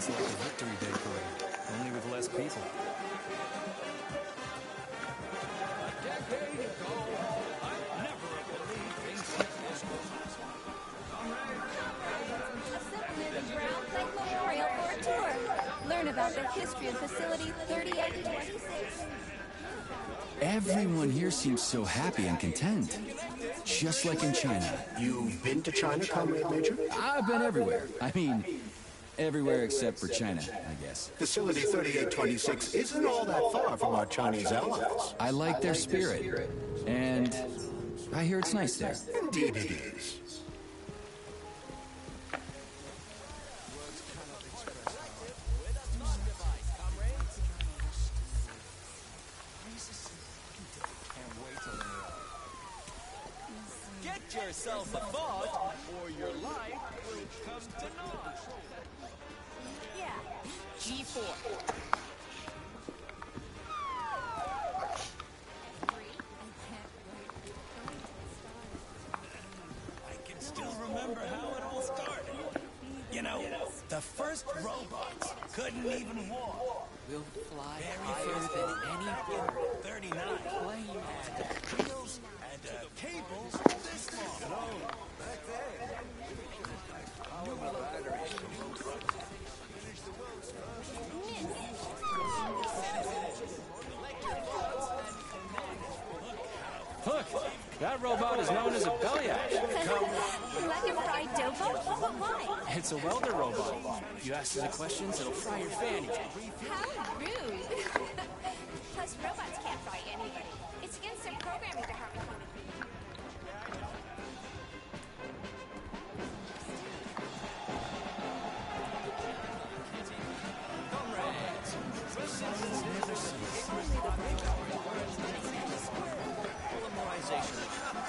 It's like a Victory Day parade, only with less people. A decade ago, I never believed things like this would Everyone here seems so happy and content. Just like in China. You've been to China, Comrade Major? I've been everywhere. I mean, everywhere except for China, I guess. Facility 3826 isn't all that far from our Chinese allies. I like their spirit. And I hear it's nice there. Indeed it is. Get yourself a thought, or your life will You know, the first robots couldn't even walk. We'll fly Very higher than any bird. 39. That robot is known as a Belyash. Lemon-fried dobo? But why? It's a welder robot. If you ask it the questions, it'll fry your fanny. How rude. Plus, robots can't fry anybody. It's against their programming department. Comrades, organization.